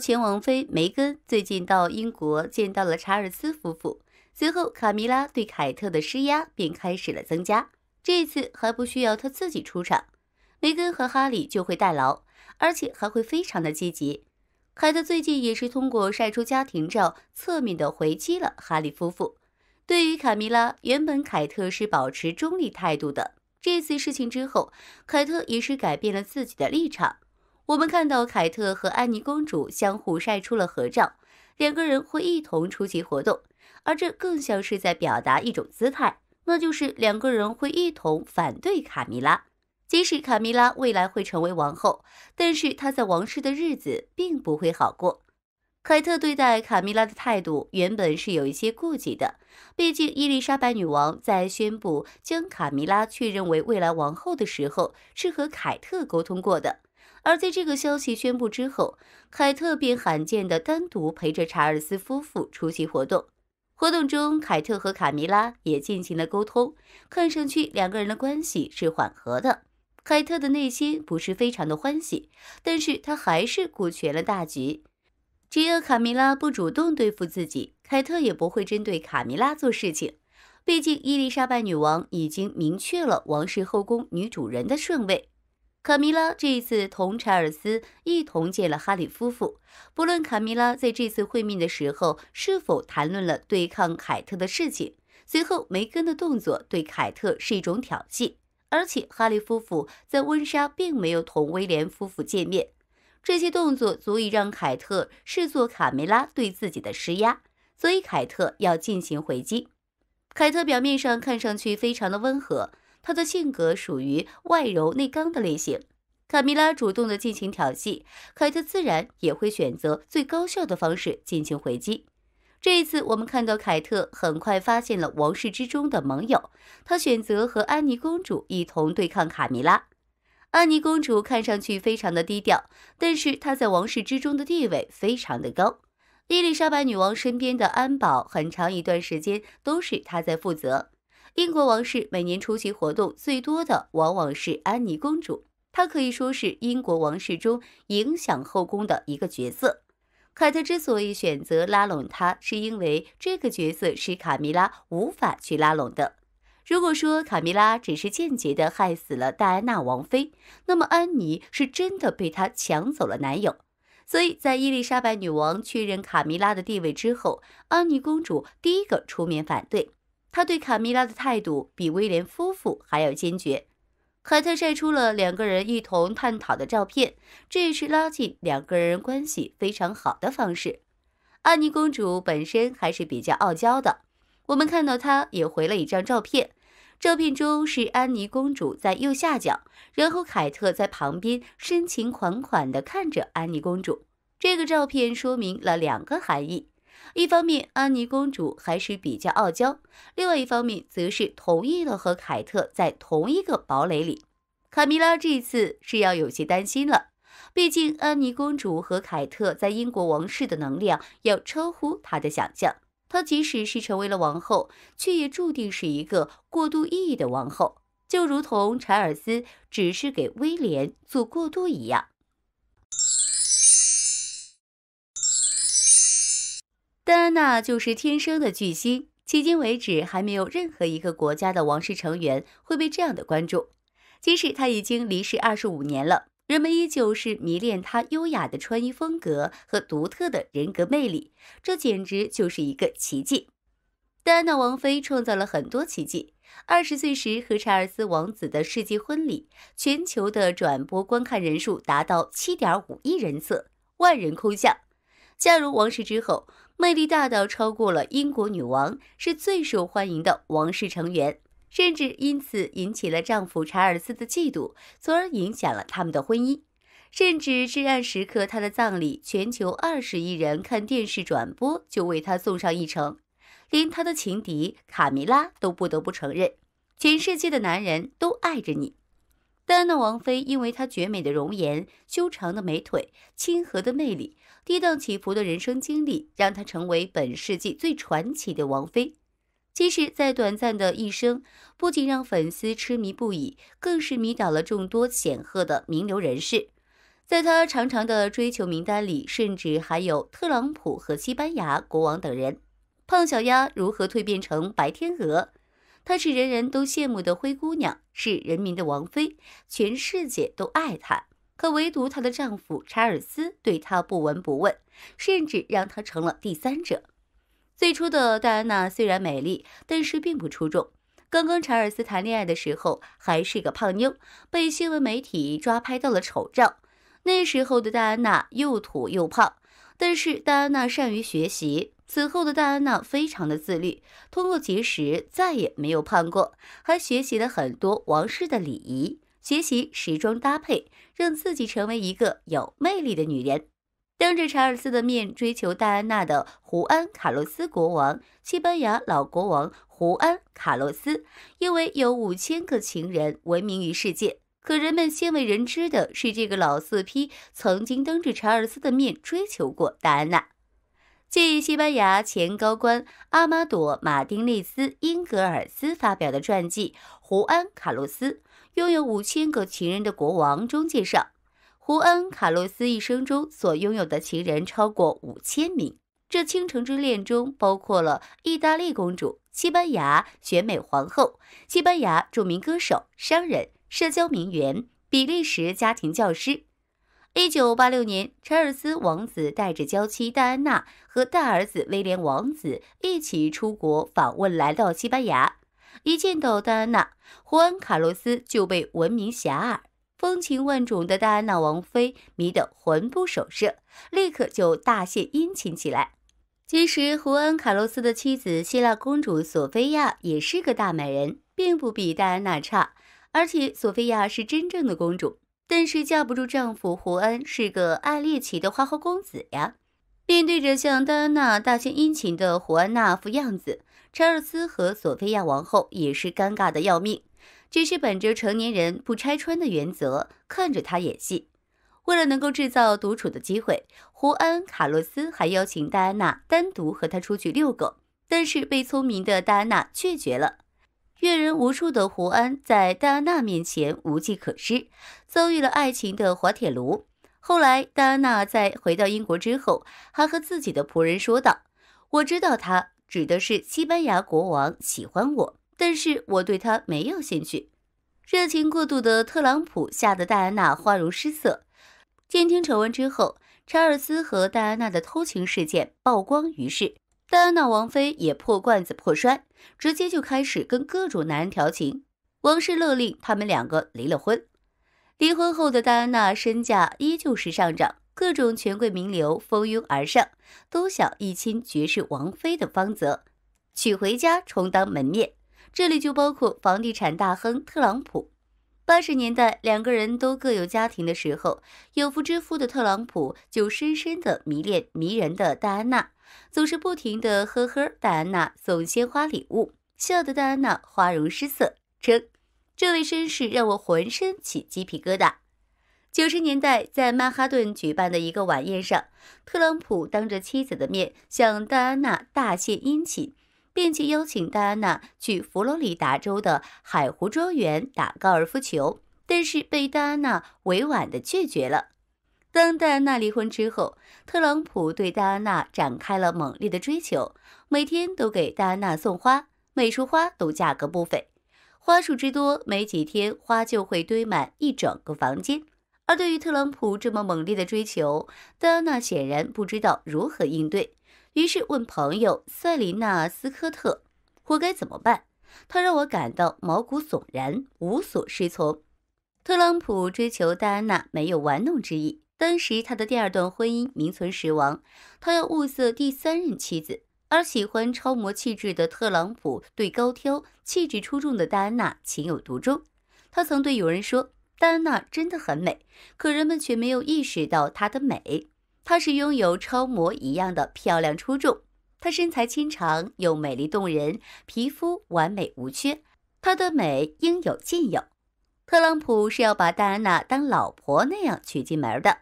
前王妃梅根最近到英国见到了查尔斯夫妇，随后卡米拉对凯特的施压便开始了增加。这次还不需要他自己出场，梅根和哈里就会代劳，而且还会非常的积极。凯特最近也是通过晒出家庭照，侧面的回击了哈里夫妇。对于卡米拉，原本凯特是保持中立态度的。这次事情之后，凯特也是改变了自己的立场。我们看到凯特和安妮公主相互晒出了合照，两个人会一同出席活动，而这更像是在表达一种姿态，那就是两个人会一同反对卡米拉。即使卡米拉未来会成为王后，但是她在王室的日子并不会好过。凯特对待卡米拉的态度原本是有一些顾忌的，毕竟伊丽莎白女王在宣布将卡米拉确认为未来王后的时候，是和凯特沟通过的。而在这个消息宣布之后，凯特便罕见的单独陪着查尔斯夫妇出席活动。活动中，凯特和卡米拉也进行了沟通，看上去两个人的关系是缓和的。凯特的内心不是非常的欢喜，但是他还是顾全了大局。只要卡米拉不主动对付自己，凯特也不会针对卡米拉做事情。毕竟伊丽莎白女王已经明确了王室后宫女主人的顺位。卡米拉这一次同查尔斯一同见了哈里夫妇，不论卡米拉在这次会面的时候是否谈论了对抗凯特的事情，随后梅根的动作对凯特是一种挑衅。而且哈利夫妇在温莎并没有同威廉夫妇见面。这些动作足以让凯特视作卡梅拉对自己的施压，所以凯特要进行回击。凯特表面上看上去非常的温和，他的性格属于外柔内刚的类型。卡米拉主动的进行挑衅，凯特自然也会选择最高效的方式进行回击。这一次，我们看到凯特很快发现了王室之中的盟友，他选择和安妮公主一同对抗卡米拉。安妮公主看上去非常的低调，但是她在王室之中的地位非常的高。伊丽莎白女王身边的安保，很长一段时间都是她在负责。英国王室每年出席活动最多的往往是安妮公主，她可以说是英国王室中影响后宫的一个角色。凯特之所以选择拉拢她，是因为这个角色是卡米拉无法去拉拢的。如果说卡米拉只是间接的害死了戴安娜王妃，那么安妮是真的被她抢走了男友。所以在伊丽莎白女王确认卡米拉的地位之后，安妮公主第一个出面反对。他对卡米拉的态度比威廉夫妇还要坚决。凯特晒出了两个人一同探讨的照片，这也是拉近两个人关系非常好的方式。安妮公主本身还是比较傲娇的，我们看到她也回了一张照片。照片中是安妮公主在右下角，然后凯特在旁边深情款款地看着安妮公主。这个照片说明了两个含义：一方面，安妮公主还是比较傲娇；另外一方面，则是同意了和凯特在同一个堡垒里。卡米拉这次是要有些担心了，毕竟安妮公主和凯特在英国王室的能量要超乎她的想象。她即使是成为了王后，却也注定是一个过渡意义的王后，就如同查尔斯只是给威廉做过渡一样。戴安娜就是天生的巨星，迄今为止还没有任何一个国家的王室成员会被这样的关注。即使她已经离世二十五年了。人们依旧是迷恋她优雅的穿衣风格和独特的人格魅力，这简直就是一个奇迹。戴安娜王妃创造了很多奇迹。二十岁时和查尔斯王子的世纪婚礼，全球的转播观看人数达到七点五亿人次，万人空巷。嫁入王室之后，魅力大到超过了英国女王，是最受欢迎的王室成员。甚至因此引起了丈夫查尔斯的嫉妒，从而影响了他们的婚姻。甚至至暗时刻，他的葬礼，全球二十亿人看电视转播，就为他送上一程。连他的情敌卡米拉都不得不承认，全世界的男人都爱着你。戴安娜王妃因为她绝美的容颜、修长的美腿、亲和的魅力、跌宕起伏的人生经历，让她成为本世纪最传奇的王妃。即使在短暂的一生，不仅让粉丝痴迷不已，更是迷倒了众多显赫的名流人士。在她长长的追求名单里，甚至还有特朗普和西班牙国王等人。胖小鸭如何蜕变成白天鹅？她是人人都羡慕的灰姑娘，是人民的王妃，全世界都爱她。可唯独她的丈夫查尔斯对她不闻不问，甚至让她成了第三者。最初的戴安娜虽然美丽，但是并不出众。刚刚查尔斯谈恋爱的时候还是个胖妞，被新闻媒体抓拍到了丑照。那时候的戴安娜又土又胖，但是戴安娜善于学习。此后的戴安娜非常的自律，通过节食再也没有胖过，还学习了很多王室的礼仪，学习时装搭配，让自己成为一个有魅力的女人。当着查尔斯的面追求戴安娜的胡安·卡洛斯国王，西班牙老国王胡安·卡洛斯，因为有五千个情人闻名于世界。可人们鲜为人知的是，这个老色批曾经当着查尔斯的面追求过戴安娜。据西班牙前高官阿马朵·马丁内斯·英格尔斯发表的传记《胡安·卡洛斯：拥有五千个情人的国王》中介绍，胡安·卡洛斯一生中所拥有的情人超过五千名。这倾城之恋中包括了意大利公主、西班牙选美皇后、西班牙著名歌手、商人。社交名媛，比利时家庭教师。一九八六年，查尔斯王子带着娇妻戴安娜和大儿子威廉王子一起出国访问，来到西班牙。一见到戴安娜，胡安·卡洛斯就被闻名遐迩。风情万种的戴安娜王妃迷得魂不守舍，立刻就大献殷勤起来。其实，胡安·卡洛斯的妻子希腊公主索菲亚也是个大美人，并不比戴安娜差。而且，索菲亚是真正的公主，但是架不住丈夫胡安是个爱猎奇的花花公子呀。面对着向戴安娜大献殷勤的胡安那副样子，查尔斯和索菲亚王后也是尴尬的要命。只是本着成年人不拆穿的原则，看着他演戏。为了能够制造独处的机会，胡安·卡洛斯还邀请戴安娜单独和他出去遛狗，但是被聪明的戴安娜拒绝了。阅人无数的胡安在戴安娜面前无计可施，遭遇了爱情的滑铁卢。后来，戴安娜在回到英国之后，还和自己的仆人说道：“我知道他指的是西班牙国王喜欢我，但是我对他没有兴趣。”热情过度的特朗普吓得戴安娜花容失色。监听丑闻之后，查尔斯和戴安娜的偷情事件曝光于世。戴安娜王妃也破罐子破摔，直接就开始跟各种男人调情。王室勒令他们两个离了婚。离婚后的戴安娜身价依旧是上涨，各种权贵名流蜂拥而上，都想一亲绝世王妃的芳泽，娶回家充当门面。这里就包括房地产大亨特朗普。八十年代，两个人都各有家庭的时候，有夫之妇的特朗普就深深的迷恋迷人的戴安娜。总是不停的呵呵，戴安娜送鲜花礼物，笑得戴安娜花容失色，称这位绅士让我浑身起鸡皮疙瘩。九十年代，在曼哈顿举办的一个晚宴上，特朗普当着妻子的面向戴安娜大献殷勤，并且邀请戴安娜去佛罗里达州的海湖庄园打高尔夫球，但是被戴安娜委婉的拒绝了。当戴安娜离婚之后，特朗普对戴安娜展开了猛烈的追求，每天都给戴安娜送花，每束花都价格不菲，花束之多，没几天花就会堆满一整个房间。而对于特朗普这么猛烈的追求，戴安娜显然不知道如何应对，于是问朋友塞琳娜·斯科特：“我该怎么办？”他让我感到毛骨悚然，无所适从。特朗普追求戴安娜没有玩弄之意。当时他的第二段婚姻名存实亡，他要物色第三任妻子，而喜欢超模气质的特朗普对高挑、气质出众的戴安娜情有独钟。他曾对有人说：“戴安娜真的很美，可人们却没有意识到她的美。她是拥有超模一样的漂亮出众，她身材纤长又美丽动人，皮肤完美无缺，她的美应有尽有。”特朗普是要把戴安娜当老婆那样娶进门的。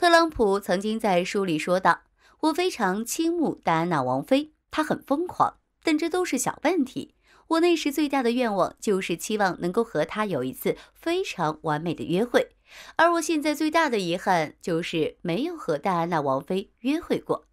特朗普曾经在书里说道：“我非常倾慕戴安娜王妃，她很疯狂，但这都是小问题。我那时最大的愿望就是期望能够和她有一次非常完美的约会，而我现在最大的遗憾就是没有和戴安娜王妃约会过。